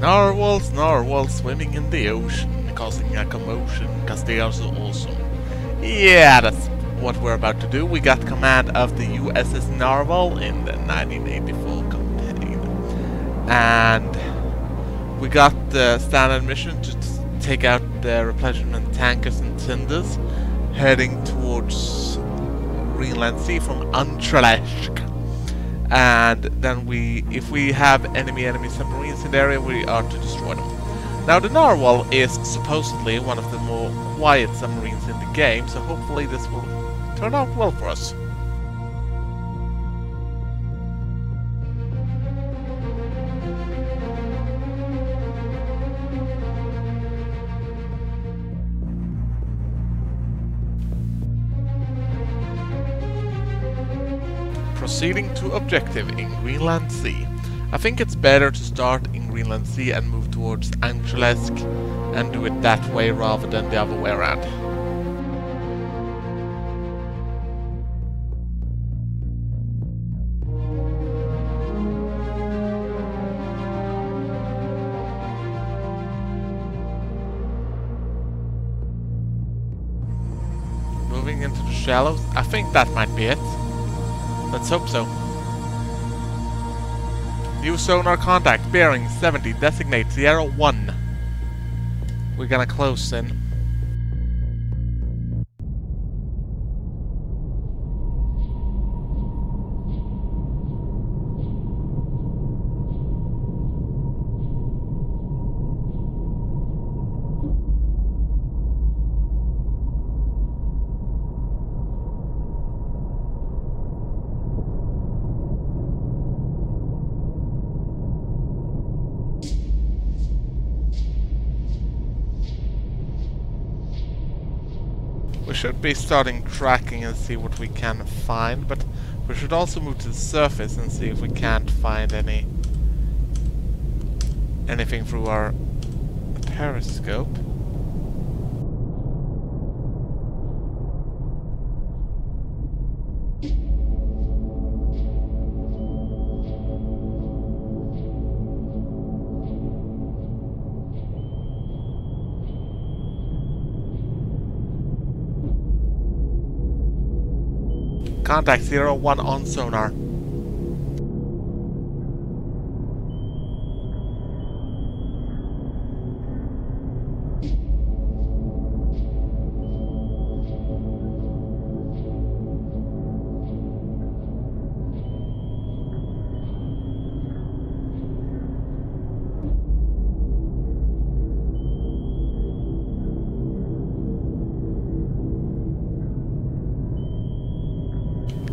Narwhals, narwhals swimming in the ocean, causing a commotion, cause they are so awesome. Yeah, that's what we're about to do. We got command of the USS Narwhal in the 1984 campaign. And we got the standard mission to take out the replenishment tankers and tenders, heading towards Greenland Sea from Antralesk and then we, if we have enemy enemy submarines in the area, we are to destroy them. Now the Narwhal is supposedly one of the more quiet submarines in the game, so hopefully this will turn out well for us. Proceeding to objective in Greenland Sea. I think it's better to start in Greenland Sea and move towards Anchalesk and do it that way rather than the other way around. Moving into the shallows, I think that might be it. Let's hope so. New sonar contact, bearing 70, designate Sierra 1. We're gonna close in. Be starting tracking and see what we can find, but we should also move to the surface and see if we can't find any anything through our periscope. Contact zero one on sonar.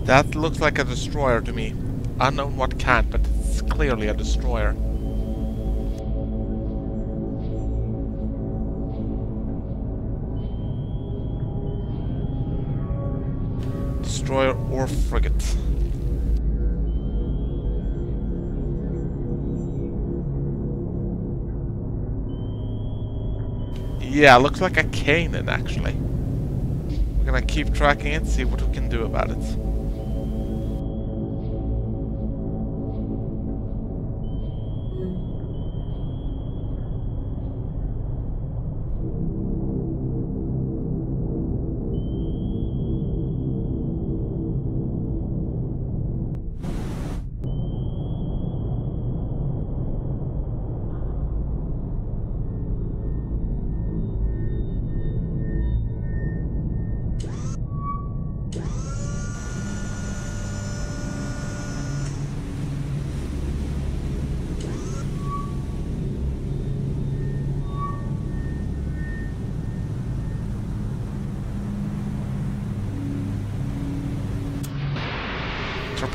That looks like a destroyer to me. Unknown what kind, but it's clearly a destroyer. Destroyer or frigate. Yeah, looks like a Kanin actually. We're gonna keep tracking it, see what we can do about it.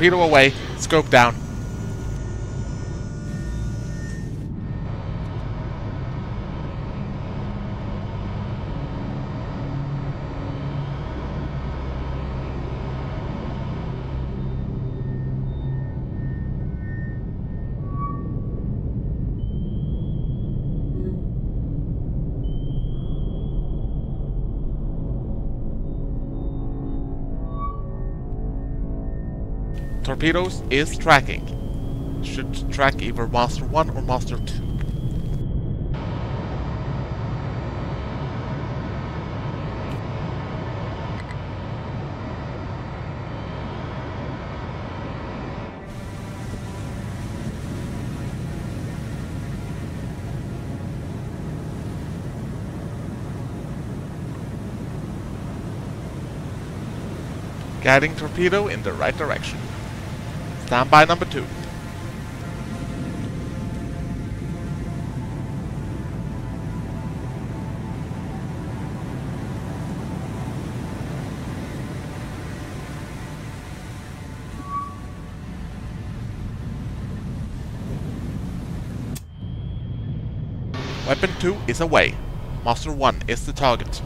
Torpedo away, scope down. torpedoes is tracking. Should track either Master 1 or Master 2. guiding torpedo in the right direction. Stand by number two. Weapon 2 is away. Master 1 is the target.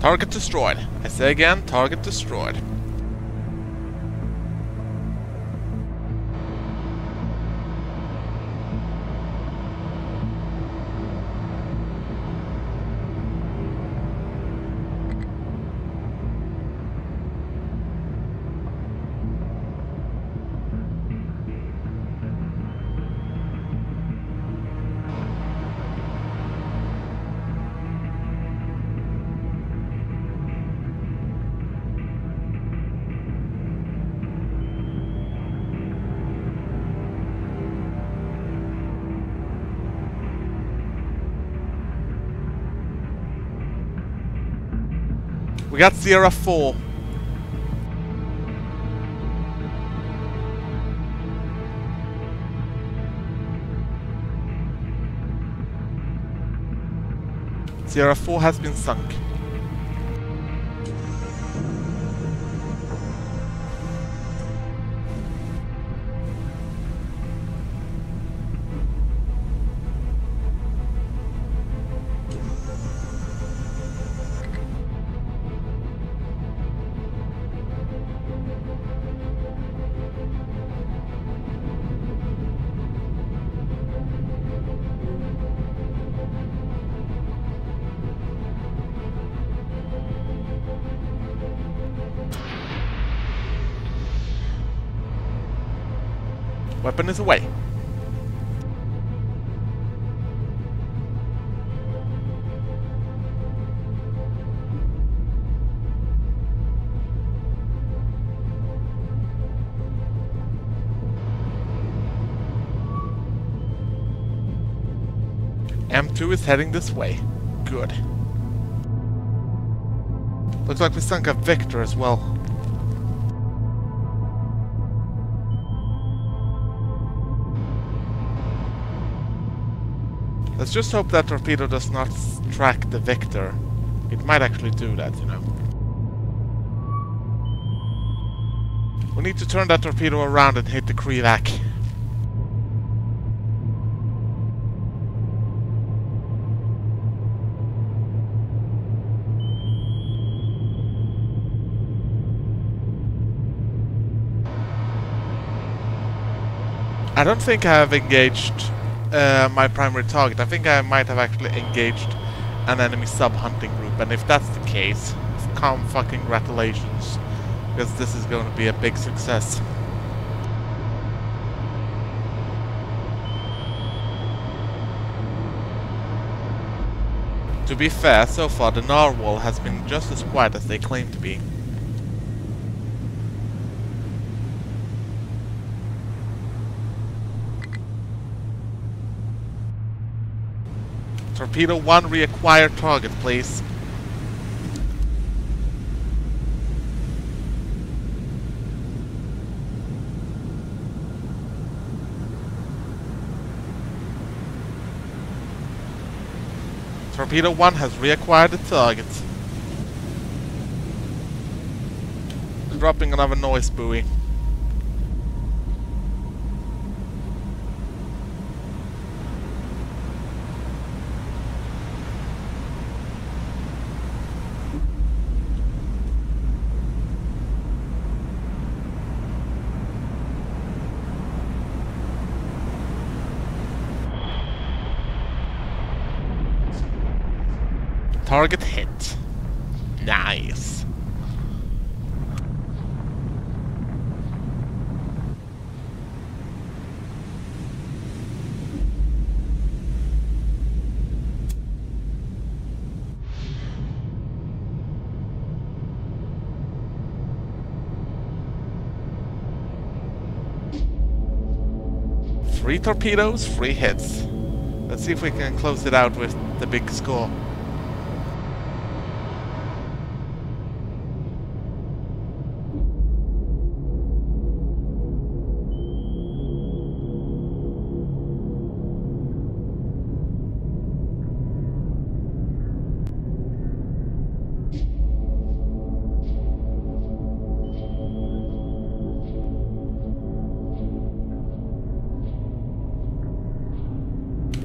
Target destroyed. I say again, target destroyed. Got Sierra 4. Sierra 4 has been sunk. Weapon is away. M2 is heading this way. Good. Looks like we sunk a Victor as well. Let's just hope that torpedo does not track the Victor. It might actually do that, you know. We need to turn that torpedo around and hit the Krivak. I don't think I have engaged uh, my primary target. I think I might have actually engaged an enemy sub-hunting group, and if that's the case, come fucking congratulations, because this is going to be a big success. To be fair, so far the narwhal has been just as quiet as they claim to be. Torpedo 1 reacquire target, please. Torpedo 1 has reacquired the target. Dropping another noise buoy. Target hit. Nice. Three torpedoes, three hits. Let's see if we can close it out with the big score.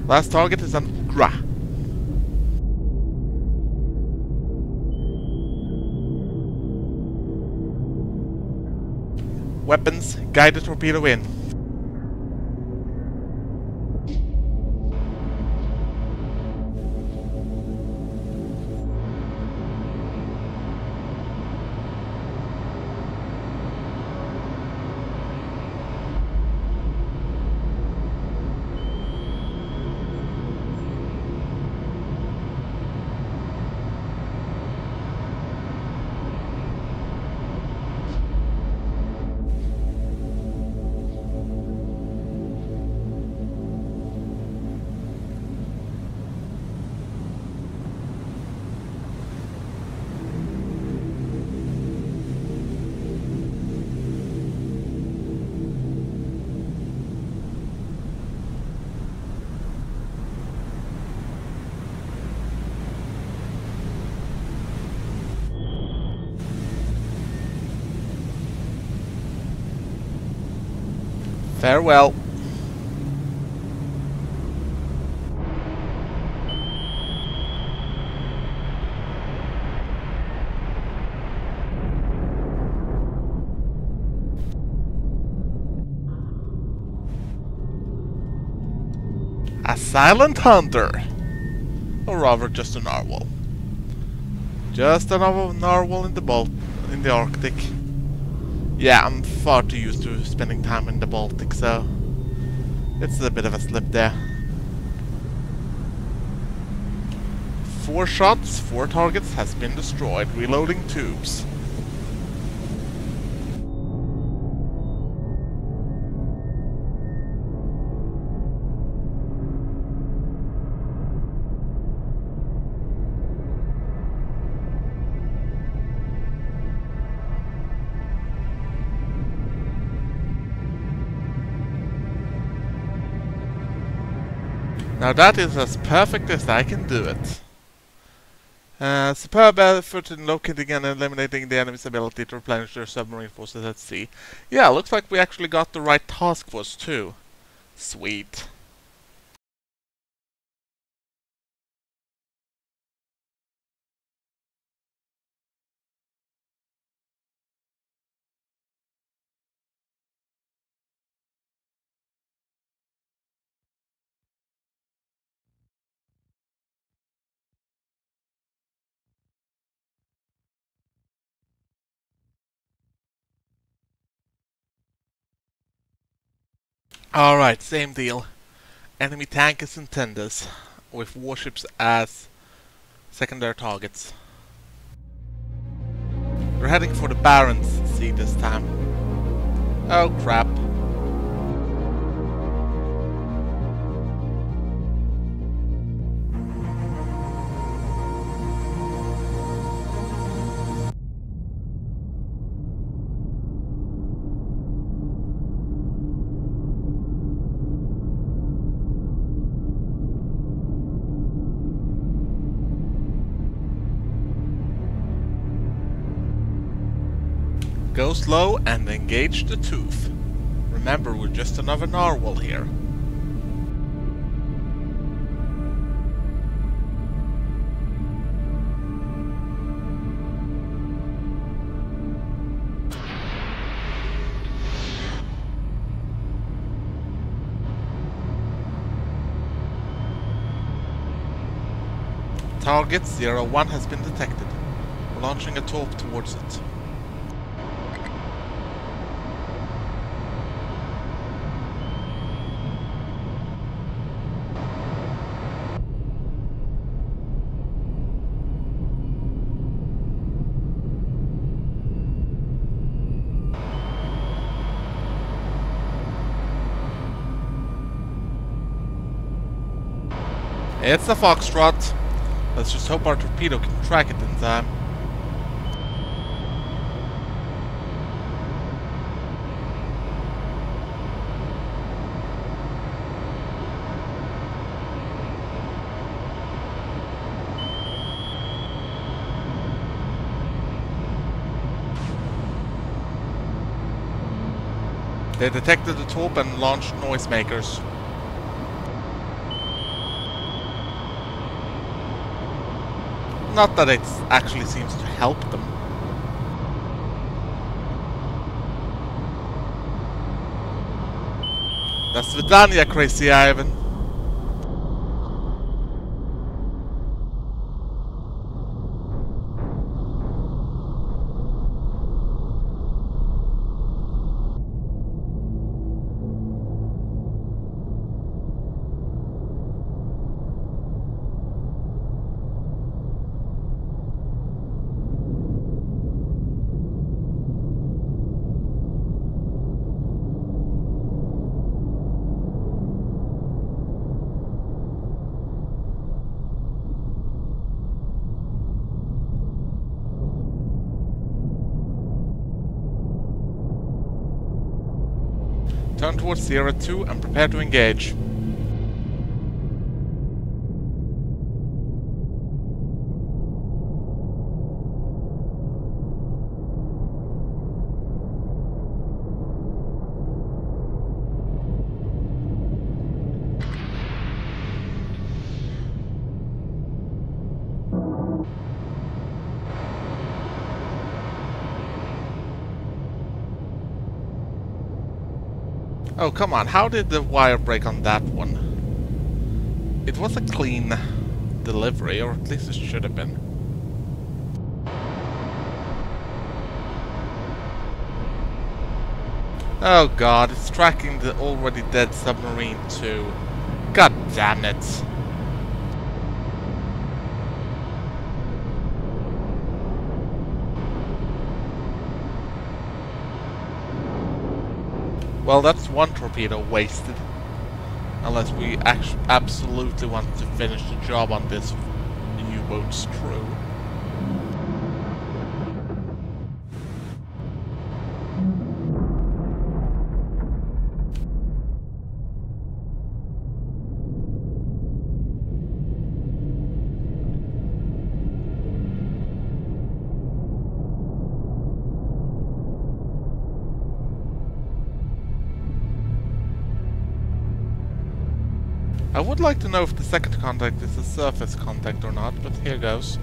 Last target is on Gra. Weapons, guided torpedo in. Farewell. A silent hunter. Or rather just a narwhal. Just another narwhal in the in the Arctic. Yeah, I'm far too used to spending time in the Baltic, so it's a bit of a slip there. Four shots, four targets has been destroyed. Reloading tubes. Now that is as perfect as I can do it. Uh, superb effort in locating and eliminating the enemy's ability to replenish their submarine forces at sea. Yeah, looks like we actually got the right task force too. Sweet. Alright, same deal. Enemy tankers and tenders, with warships as secondary targets. We're heading for the Barents Sea this time. Oh crap. Go slow and engage the tooth. Remember, we're just another narwhal here. Target Zero One has been detected. We're launching a torp towards it. It's a Foxtrot. Let's just hope our torpedo can track it in time. They detected the torp and launched noisemakers. Not that it actually seems to help them. That's Vidania, crazy Ivan. Turn towards Sierra 2 and prepare to engage. Come on. How did the wire break on that one? It was a clean delivery, or at least it should have been. Oh god, it's tracking the already dead submarine too. God damn it. Well, that's one torpedo wasted. Unless we absolutely want to finish the job on this U-boat's crew. I would like to know if the second contact is a surface contact or not, but here goes.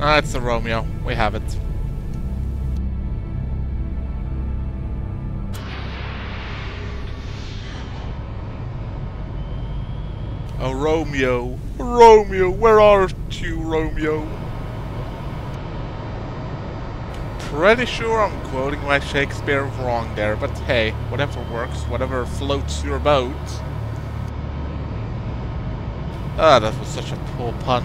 Ah, it's a Romeo. We have it. A Romeo. Romeo, where are you, Romeo? Pretty sure I'm quoting my Shakespeare wrong there, but hey, whatever works, whatever floats your boat. Ah, that was such a poor pun.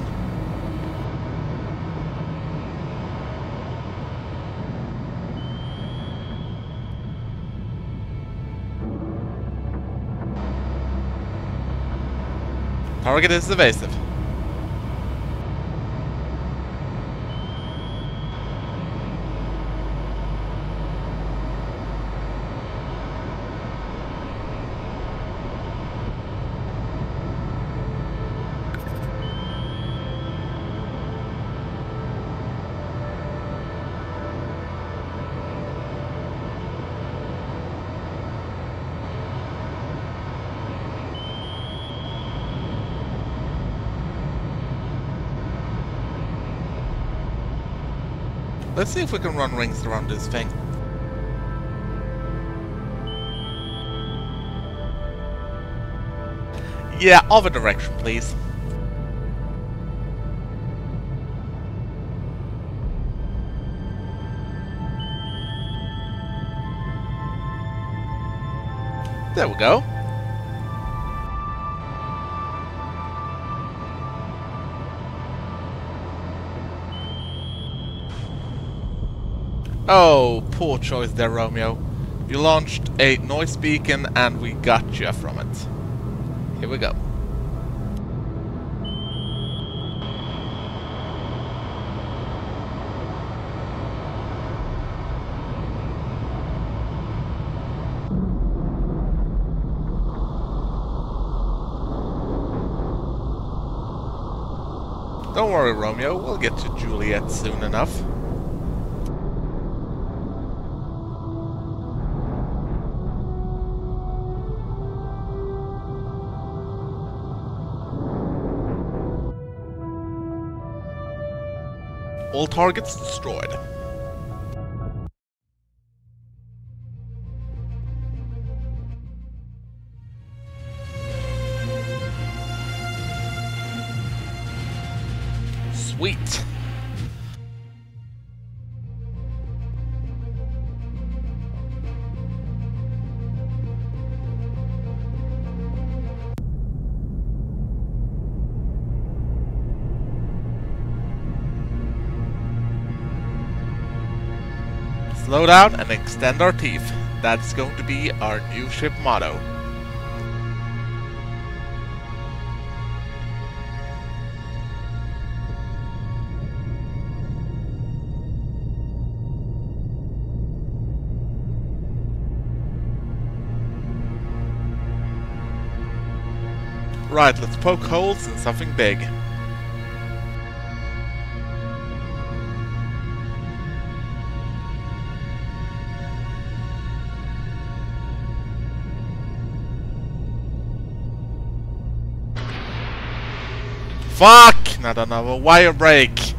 Target is evasive. Let's see if we can run rings around this thing. Yeah, other direction, please. There we go. Oh, poor choice there, Romeo. You launched a noise beacon and we got you from it. Here we go. Don't worry, Romeo. We'll get to Juliet soon enough. All targets destroyed. Sweet. Slow down and extend our teeth. That's going to be our new ship motto. Right, let's poke holes in something big. Fuck! Not another wire break.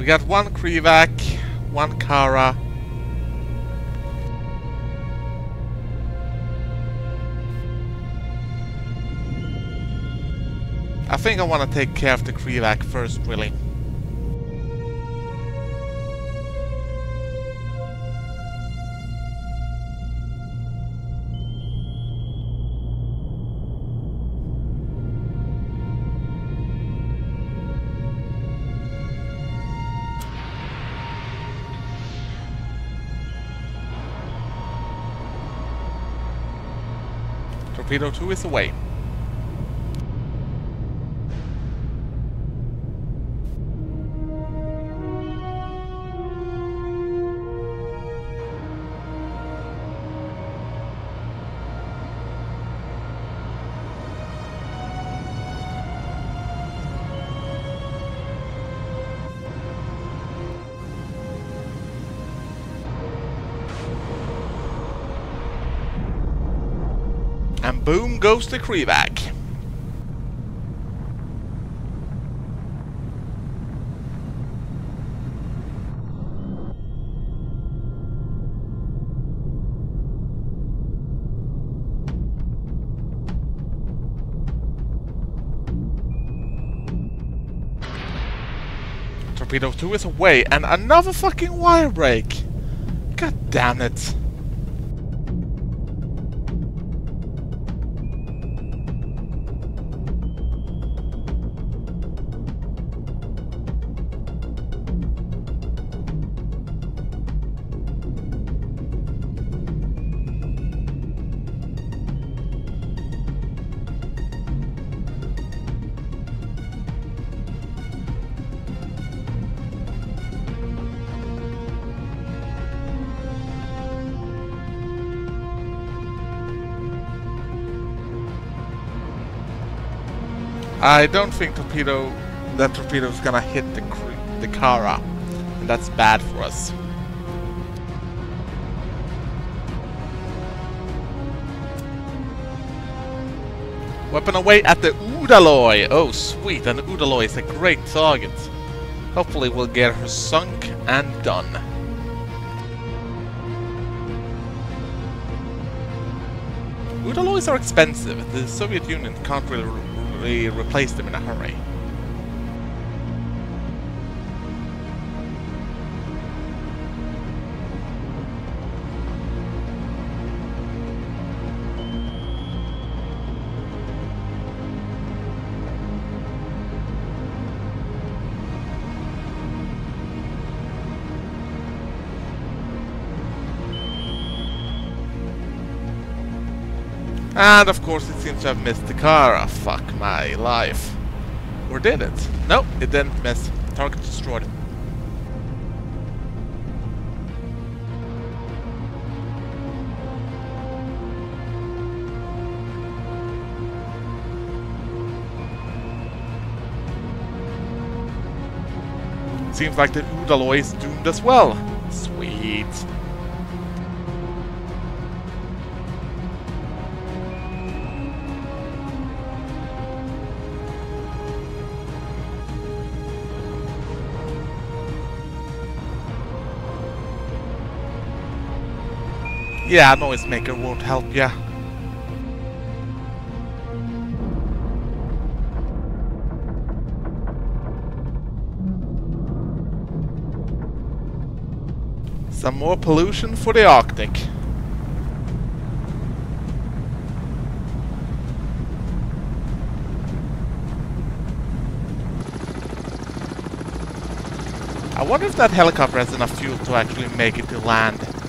We got one Krivak, one Kara. I think I want to take care of the Krivak first, really. Torpedo 2 is away. Boom goes the Krivak. Torpedo 2 is away, and another fucking wire break! God damn it. I don't think torpedo that torpedo is gonna hit the the Kara, and that's bad for us. Weapon away at the Udaloi! Oh sweet, and Udaloi is a great target. Hopefully we'll get her sunk and done. Udalois are expensive. The Soviet Union can't really, really replace them in a hurry. And of course it seems to have missed the Kara. Oh, fuck my life. Or did it? No, it didn't miss. Target destroyed. Seems like the Udaloy is doomed as well. Sweet. Yeah, Noisemaker won't help ya. Some more pollution for the Arctic. I wonder if that helicopter has enough fuel to actually make it to land.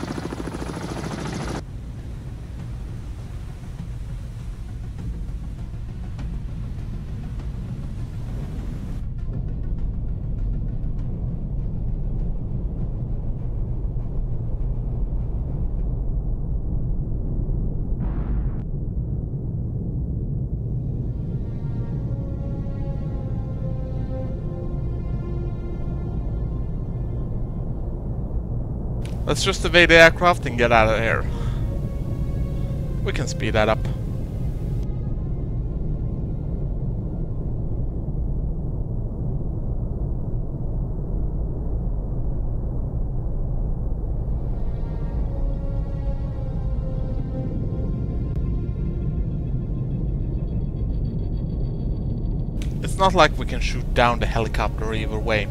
Let's just evade the aircraft and get out of here. We can speed that up. It's not like we can shoot down the helicopter either way.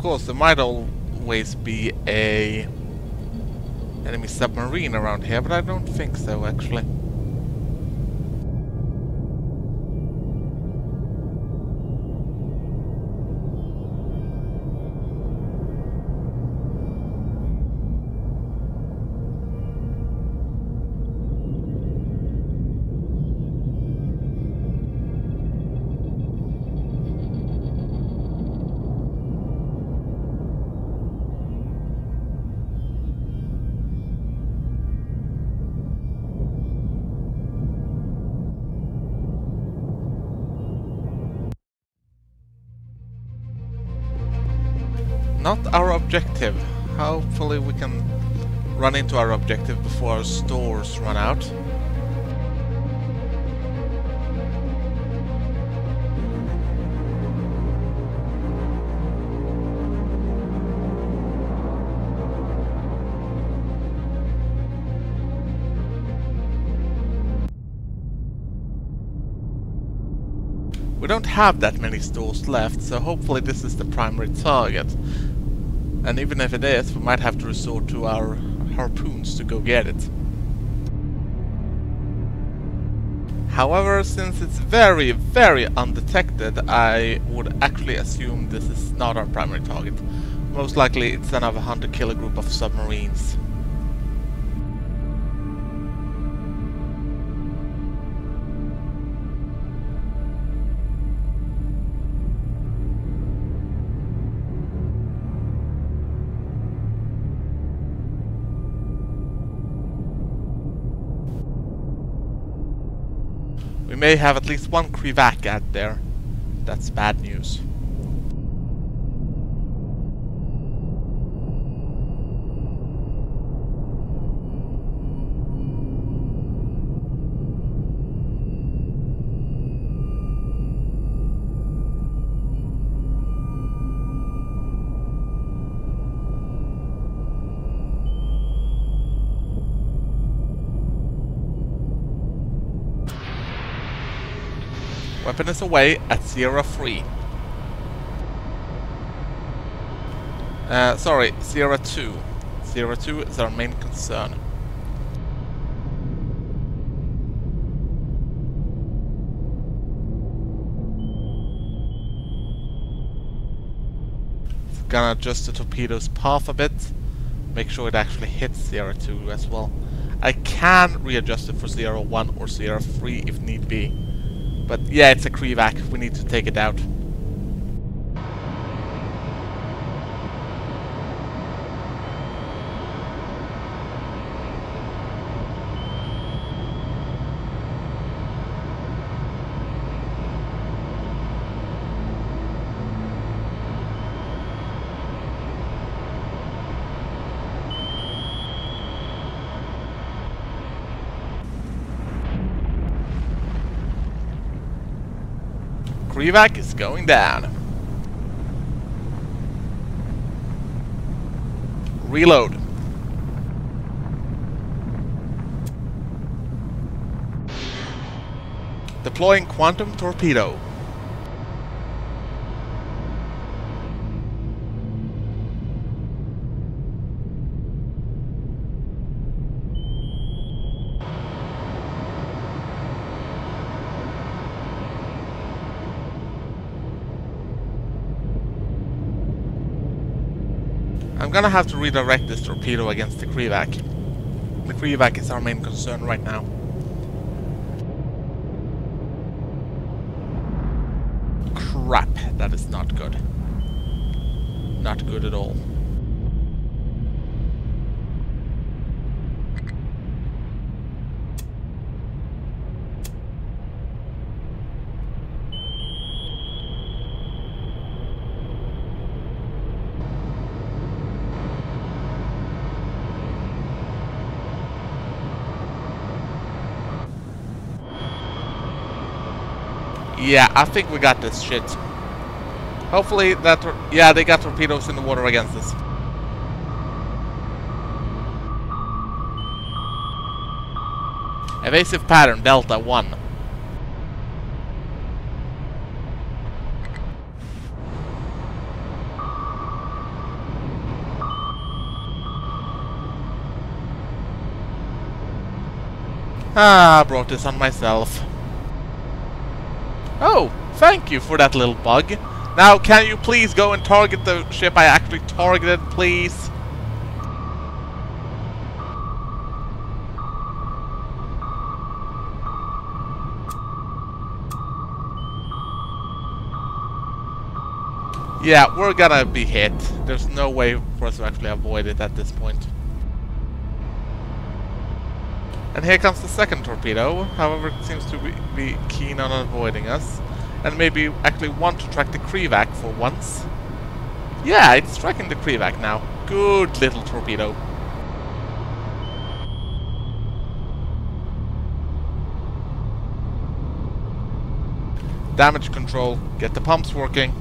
Course, there might always be a enemy submarine around here, but I don't think so, actually. Our objective. Hopefully we can run into our objective before our stores run out. We don't have that many stores left, so hopefully this is the primary target. And even if it is, we might have to resort to our harpoons to go get it. However, since it's very, very undetected, I would actually assume this is not our primary target. Most likely it's another hunter killer group of submarines. May have at least one Krivak out there. That's bad news. Weapon is away at Sierra 3. Uh, sorry, Sierra 2. Sierra 2 is our main concern. Gonna adjust the torpedo's path a bit. Make sure it actually hits Sierra 2 as well. I can readjust it for Sierra 1 or Sierra 3 if need be. But yeah, it's a Krivak. We need to take it out. Krivak is going down. Reload. Deploying quantum torpedo. I'm gonna have to redirect this torpedo against the Krivak. The Krivak is our main concern right now. Crap, that is not good. Not good at all. Yeah, I think we got this shit. Hopefully that... Yeah, they got torpedoes in the water against us. Evasive pattern, Delta 1. Ah, I brought this on myself. Oh, thank you for that little bug. Now, can you please go and target the ship I actually targeted, please? Yeah, we're gonna be hit. There's no way for us to actually avoid it at this point. And here comes the second torpedo, however it seems to be, be keen on avoiding us. And maybe actually want to track the Krivak for once. Yeah, it's tracking the Krivak now. Good little torpedo. Damage control, get the pumps working.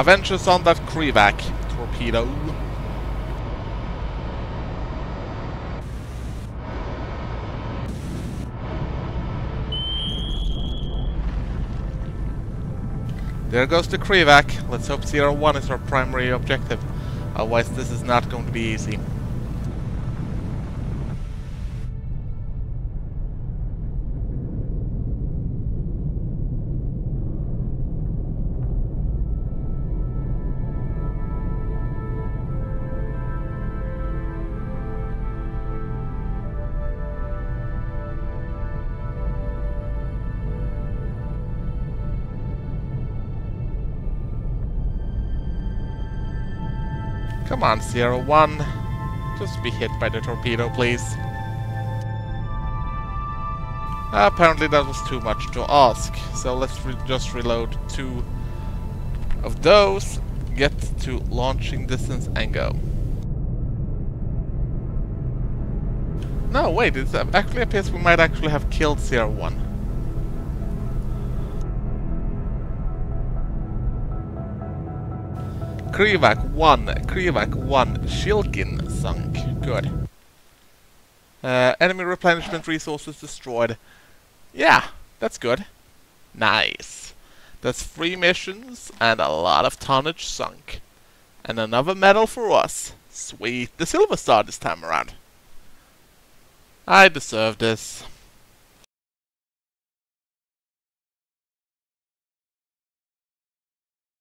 Avengers on that Krivak torpedo. There goes the Krivak. Let's hope Sierra 1 is our primary objective. Otherwise this is not going to be easy. Come on, Sierra 1. Just be hit by the torpedo, please. Apparently that was too much to ask, so let's re just reload two of those, get to launching distance and go. No, wait, it uh, actually appears we might actually have killed Sierra 1. Krivak 1, Krivak 1, Shilkin sunk. Good. Uh, enemy replenishment resources destroyed. Yeah, that's good. Nice. That's three missions and a lot of tonnage sunk. And another medal for us. Sweet. The Silver Star this time around. I deserve this.